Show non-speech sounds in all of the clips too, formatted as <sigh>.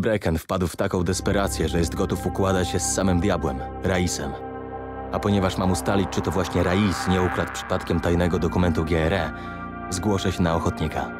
Brecken wpadł w taką desperację, że jest gotów układać się z samym diabłem, Raisem. A ponieważ mam ustalić, czy to właśnie Rais nie ukradł przypadkiem tajnego dokumentu GRE, zgłoszę się na ochotnika.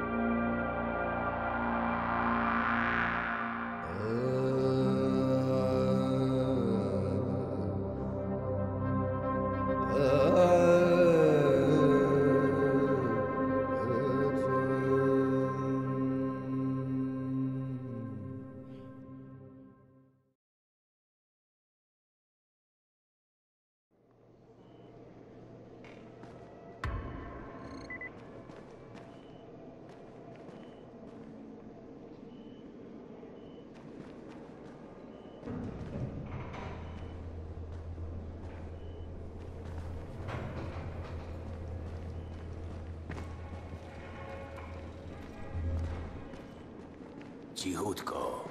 Cichutko.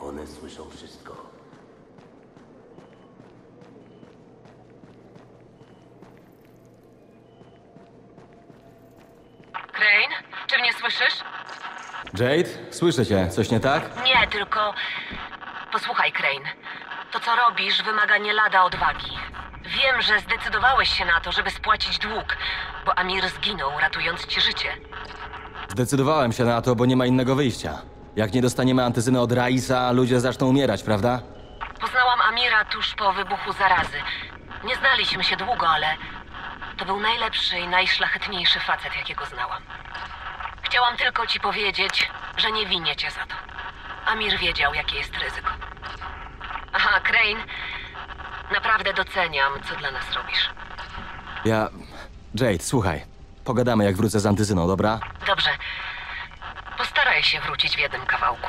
One słyszą wszystko. Crane, czy mnie słyszysz? Jade, słyszę cię. Coś nie tak? Nie, tylko... Posłuchaj, Crane. To, co robisz, wymaga nie lada odwagi. Wiem, że zdecydowałeś się na to, żeby spłacić dług, bo Amir zginął, ratując ci życie. Zdecydowałem się na to, bo nie ma innego wyjścia. Jak nie dostaniemy antyzyny od Raisa, ludzie zaczną umierać, prawda? Poznałam Amira tuż po wybuchu zarazy. Nie znaliśmy się długo, ale to był najlepszy i najszlachetniejszy facet, jakiego znałam. Chciałam tylko ci powiedzieć, że nie winię cię za to. Amir wiedział, jakie jest ryzyko. Aha, Crane, naprawdę doceniam, co dla nas robisz. Ja... Jade, słuchaj. Pogadamy, jak wrócę z antyzyną, dobra? Dobrze. Postaraj się wrócić w jednym kawałku.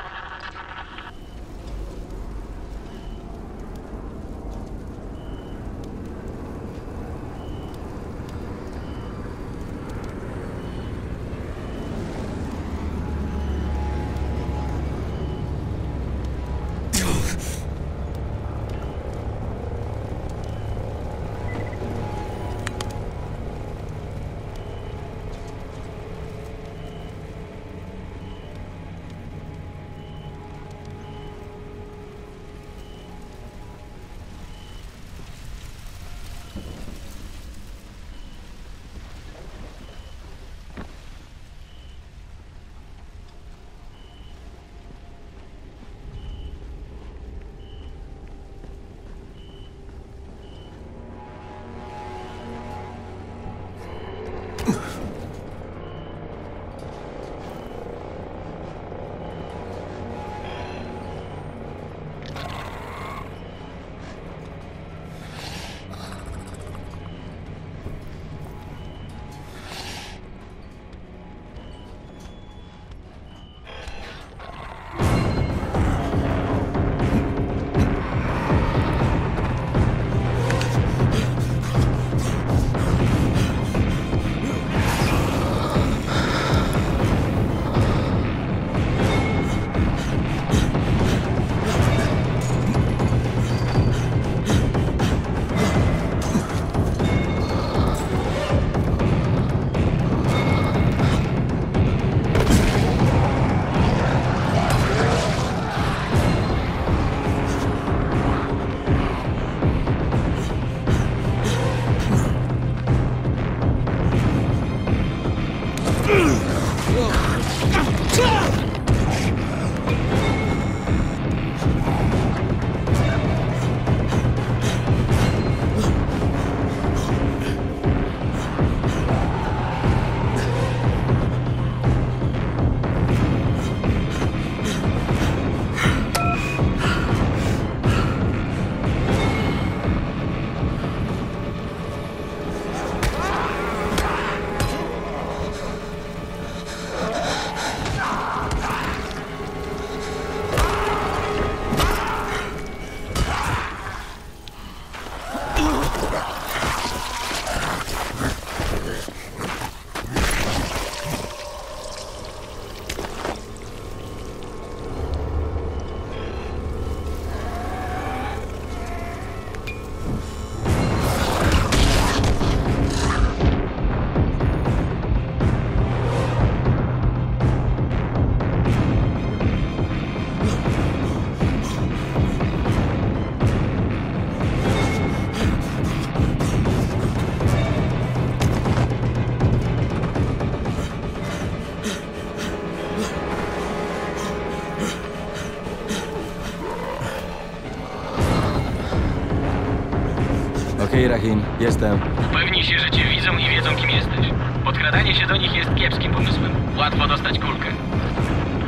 Rahim, jestem. Upewnij się, że cię widzą i wiedzą, kim jesteś. Podkradanie się do nich jest kiepskim pomysłem. Łatwo dostać kulkę.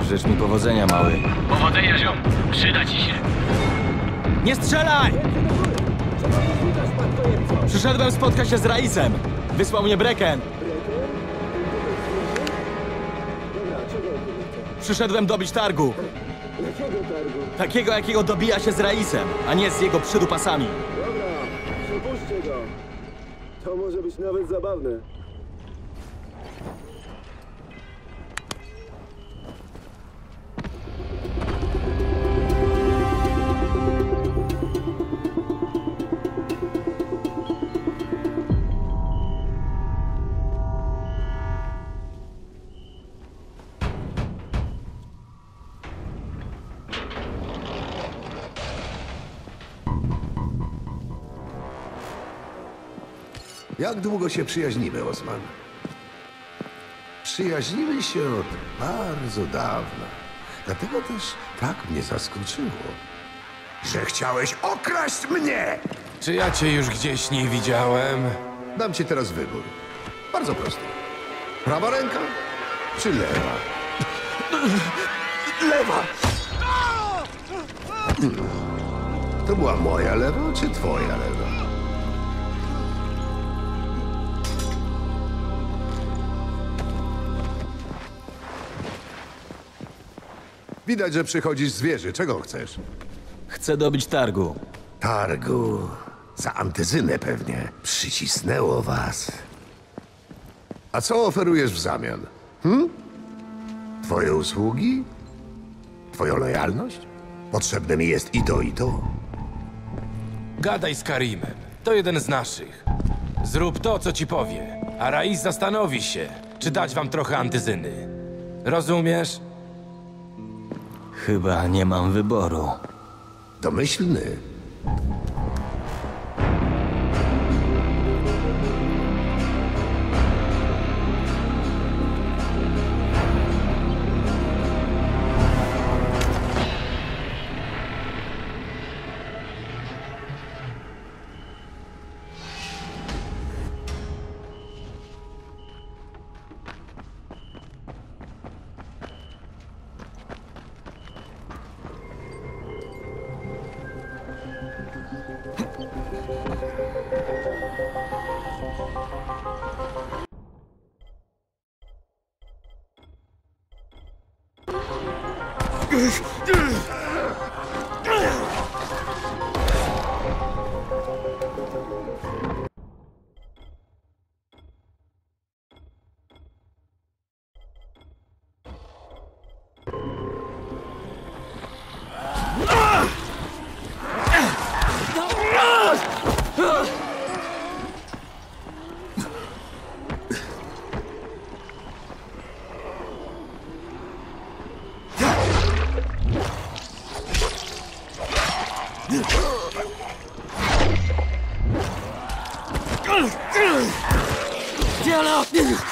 Życz mi powodzenia, mały. Powodzenia, ziom. Przyda ci się. Nie strzelaj! Przyszedłem spotkać się z Raisem. Wysłał mnie Brecken. Przyszedłem dobić targu. Takiego, jakiego dobija się z Raisem, a nie z jego przydupasami. Nawet zabawne. Jak długo się przyjaźnimy, Osman? Przyjaźnimy się od bardzo dawna. Dlatego też tak mnie zaskoczyło, że chciałeś okraść mnie! Czy ja cię już gdzieś nie widziałem? Dam ci teraz wybór. Bardzo prosty. Prawa ręka czy lewa? <clears throat> Lewa! To była moja lewa czy twoja lewa? Widać, że przychodzisz z wieży. Czego chcesz? Chcę dobić targu. Targu. Za antyzynę pewnie. Przycisnęło was. A co oferujesz w zamian? Hm? Twoje usługi? Twoją lojalność? Potrzebne mi jest i to, i to. Gadaj z Karimem. To jeden z naszych. Zrób to, co ci powie. A Raiz zastanowi się, czy dać wam trochę antyzyny. Rozumiesz? Chyba nie mam wyboru. Domyślny. 你嗯 <laughs>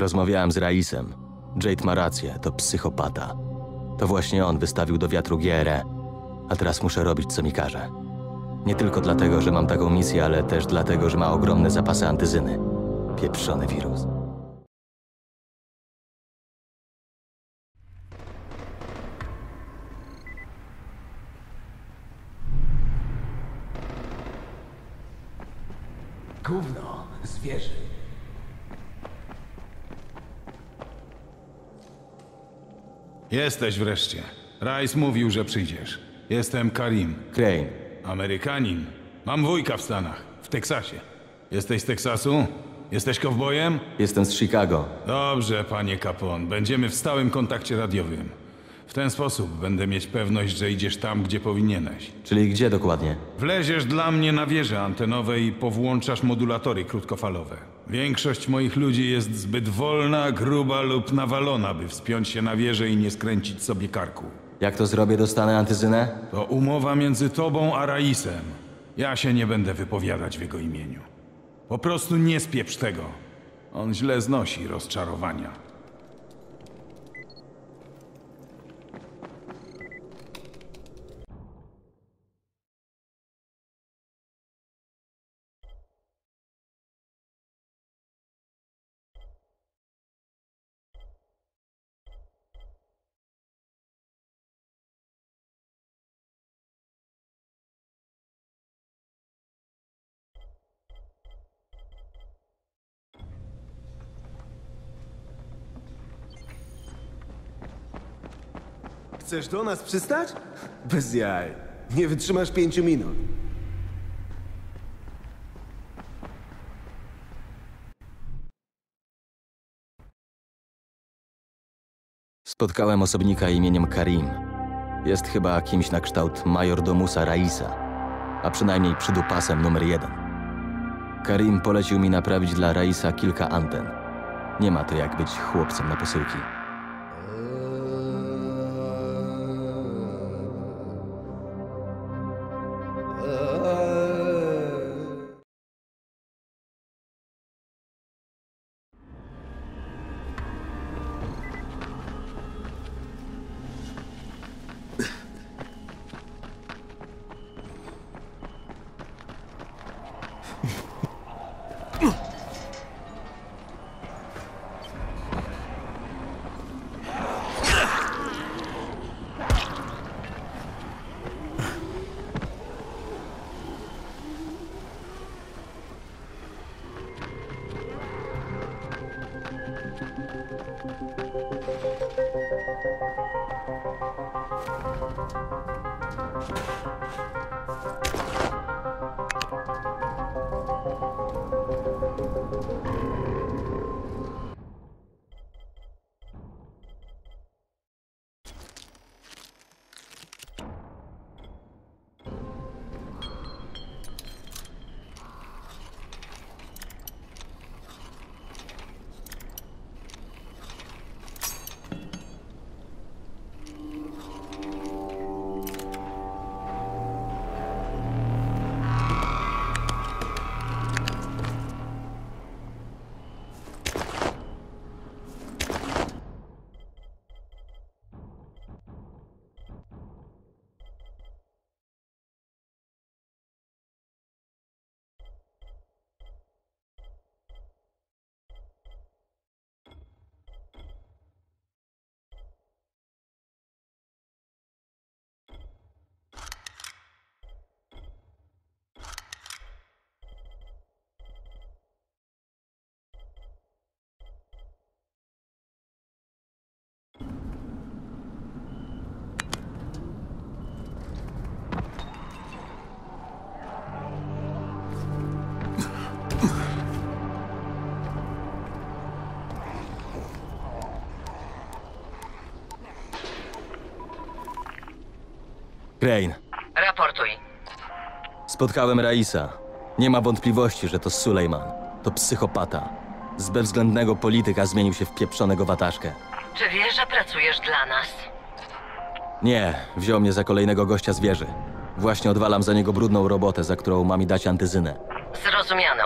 Rozmawiałem z Raisem. Jade ma rację, to psychopata. To właśnie on wystawił do wiatru GRE, a teraz muszę robić, co mi każe. Nie tylko dlatego, że mam taką misję, ale też dlatego, że ma ogromne zapasy antyzyny. Pieprzony wirus. Gówno, zwierzę. Jesteś wreszcie. Rice mówił, że przyjdziesz. Jestem Karim, Crane, Amerykanin. Mam wujka w Stanach, w Teksasie. Jesteś z Teksasu? Jesteś kowbojem? jestem z Chicago. Dobrze, panie Capone. Będziemy w stałym kontakcie radiowym. W ten sposób będę mieć pewność, że idziesz tam, gdzie powinieneś. Czyli gdzie dokładnie? Wleziesz dla mnie na wieże antenowe i powłączasz modulatory krótkofalowe. Większość moich ludzi jest zbyt wolna, gruba lub nawalona, by wspiąć się na wieżę i nie skręcić sobie karku. Jak to zrobię, dostanę antyzynę? To umowa między tobą a Raisem. Ja się nie będę wypowiadać w jego imieniu. Po prostu nie spieprz tego. On źle znosi rozczarowania. Chcesz do nas przystać? Bez jaj. Nie wytrzymasz pięciu minut. Spotkałem osobnika imieniem Karim. Jest chyba kimś na kształt majordomusa Raisa, a przynajmniej przydupasem numer jeden. Karim polecił mi naprawić dla Raisa kilka anten. Nie ma to jak być chłopcem na posyłki. Crane, Raportuj. spotkałem Raisa. Nie ma wątpliwości, że to Sulejman. To psychopata. Z bezwzględnego polityka zmienił się w pieprzonego wataszkę. Czy wiesz, że pracujesz dla nas? Nie, wziął mnie za kolejnego gościa z wieży. Właśnie odwalam za niego brudną robotę, za którą ma mi dać antyzynę. Zrozumiano.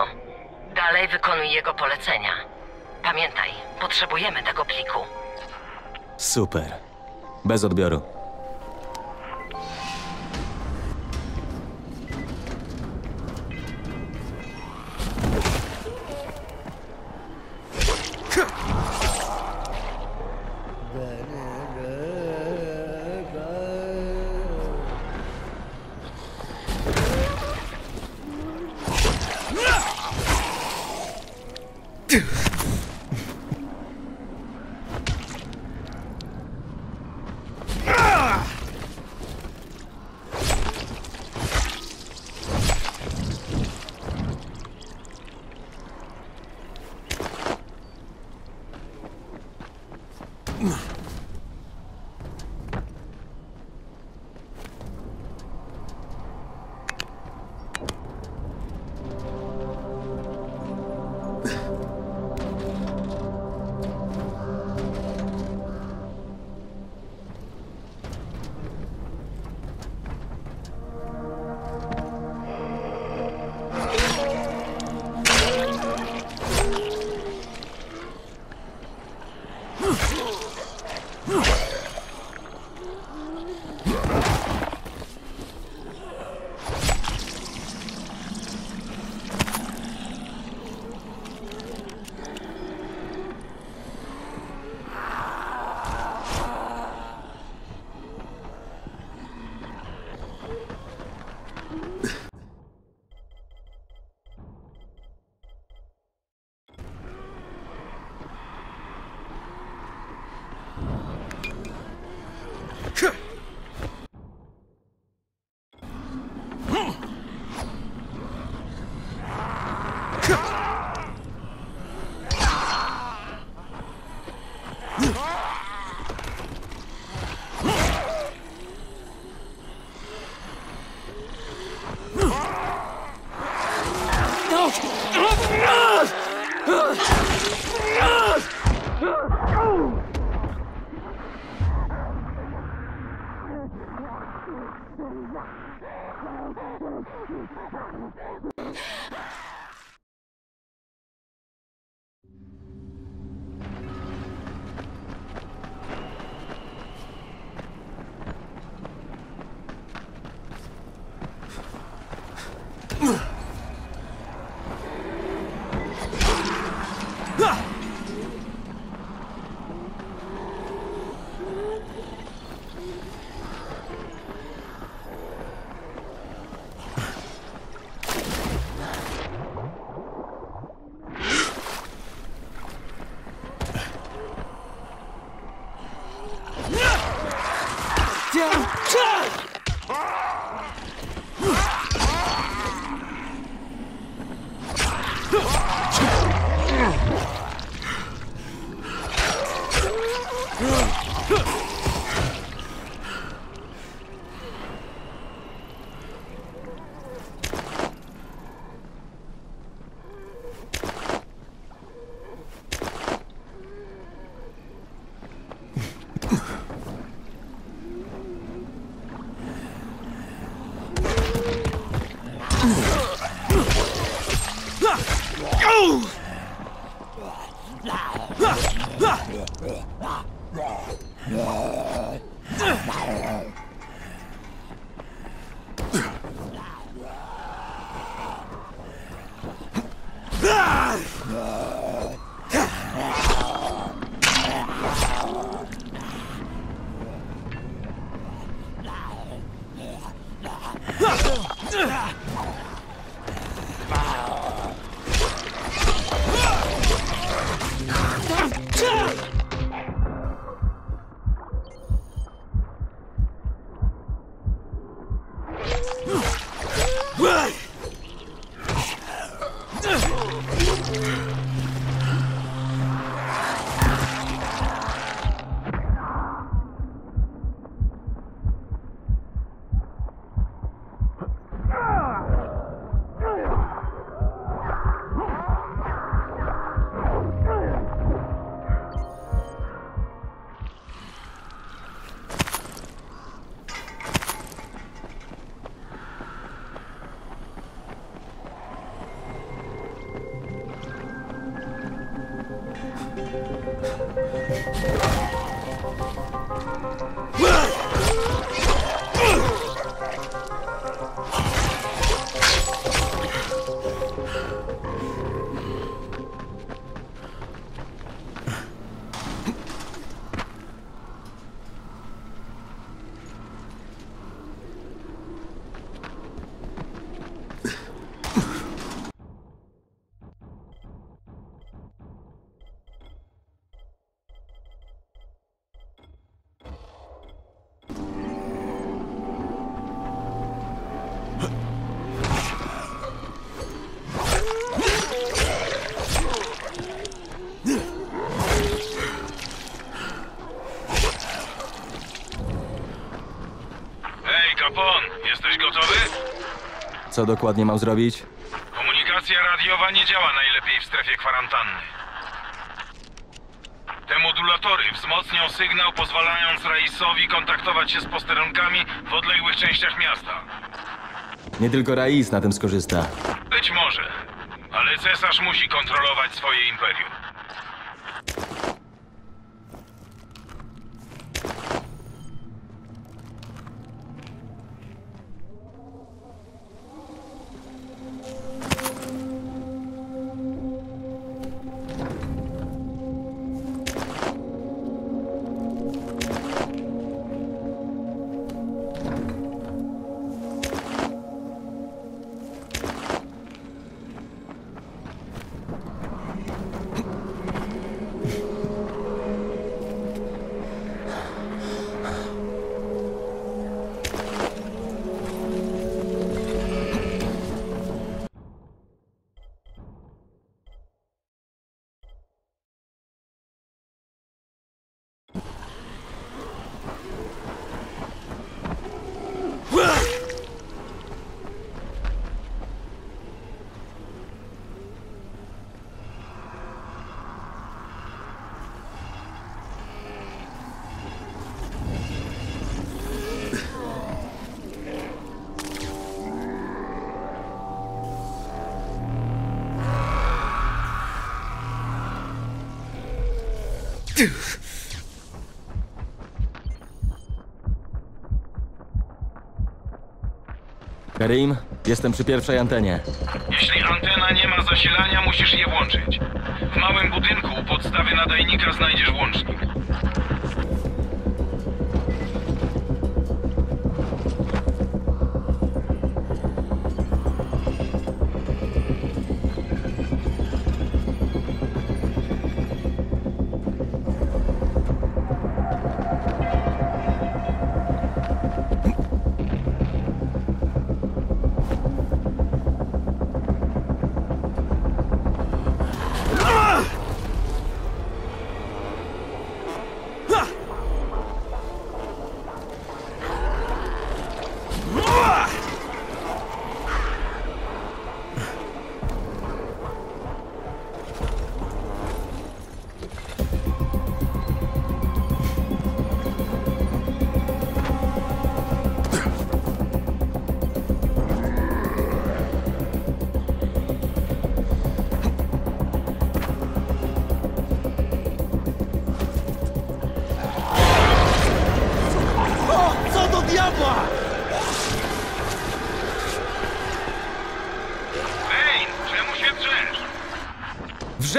Dalej wykonuj jego polecenia. Pamiętaj, potrzebujemy tego pliku. Super. Bez odbioru. Co dokładnie mam zrobić? Komunikacja radiowa nie działa najlepiej w strefie kwarantanny. Te modulatory wzmocnią sygnał, pozwalając Raisowi kontaktować się z posterunkami w odległych częściach miasta. Nie tylko Rais na tym skorzysta. Być może, ale cesarz musi kontrolować swoje imperium. Karim, jestem przy pierwszej antenie. Jeśli antena nie ma zasilania, musisz je włączyć. W małym budynku u podstawy nadajnika znajdziesz włącznik.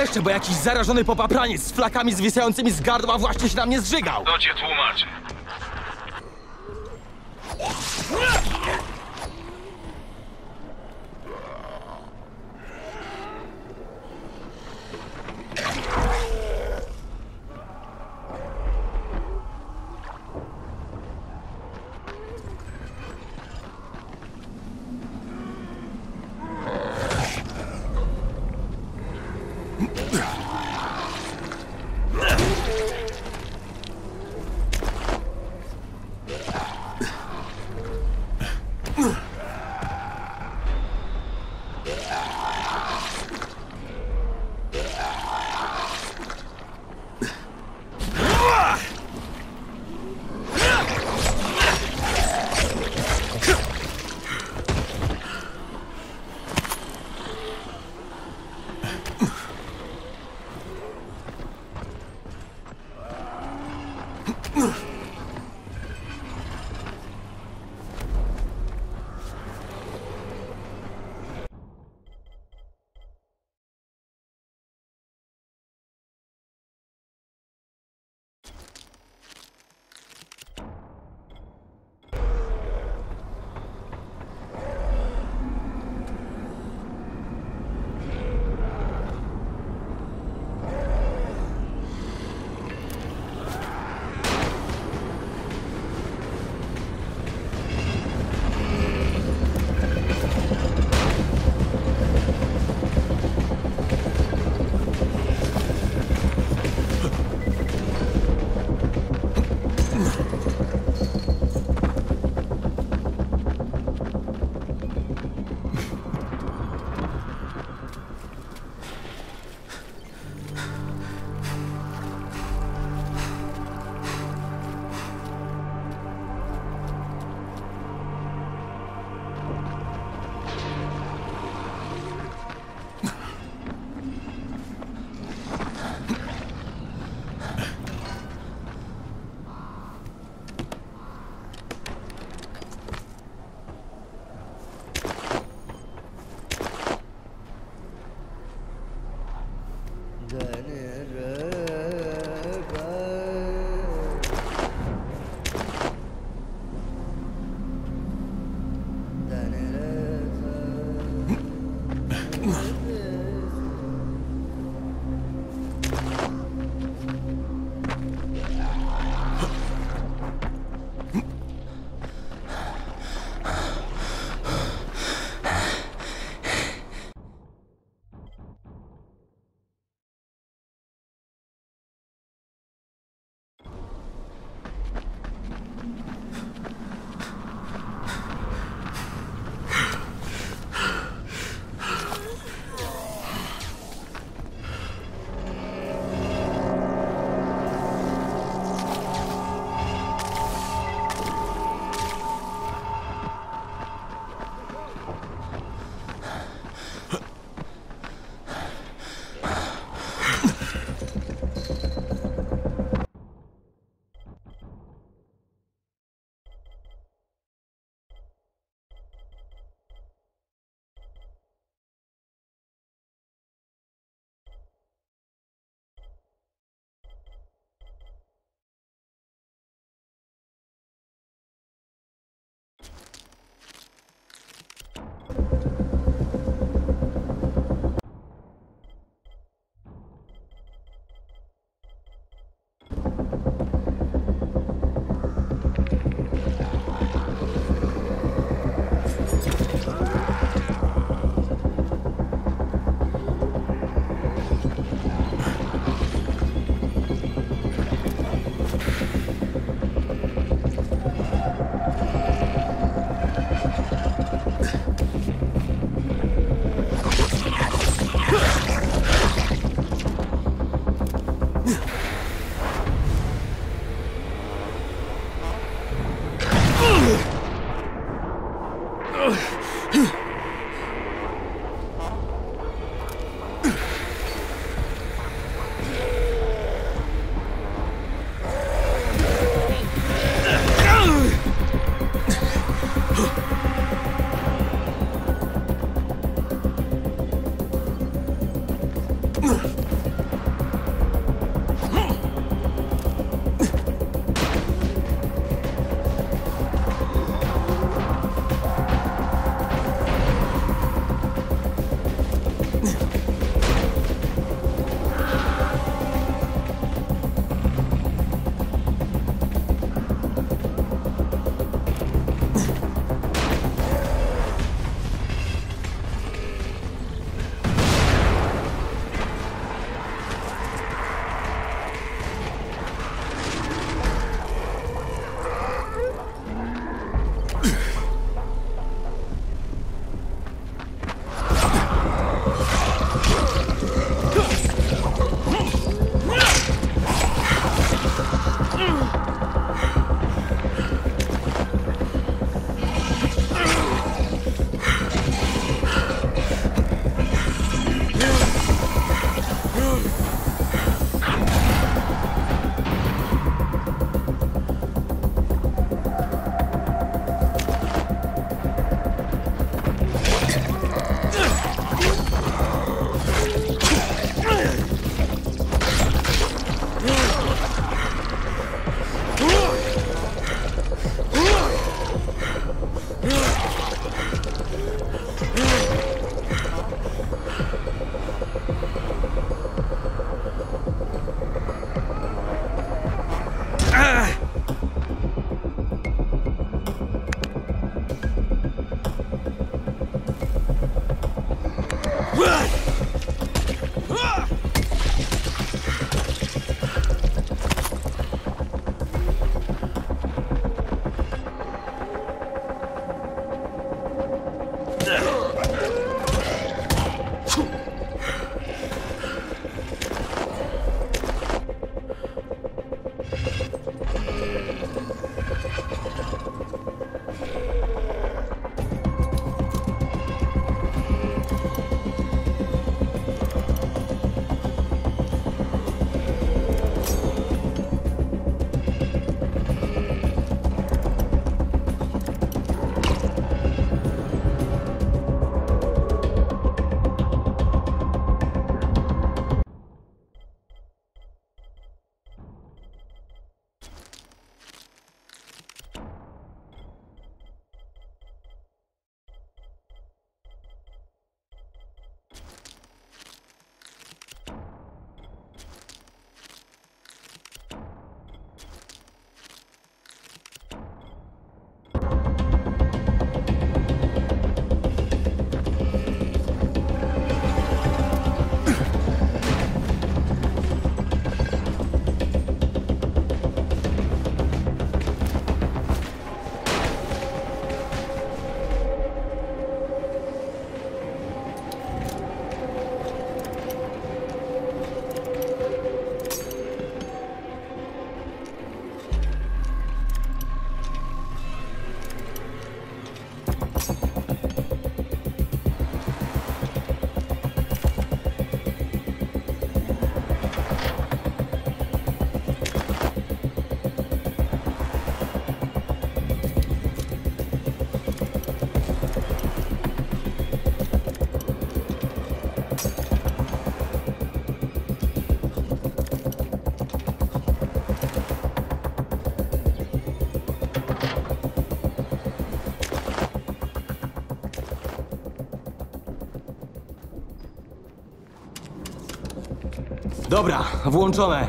Wrzeszczę, bo jakiś zarażony popapraniec z flakami zwisającymi z gardła właśnie się na mnie zżygał. To cię tłumaczy. Dobra, włączone.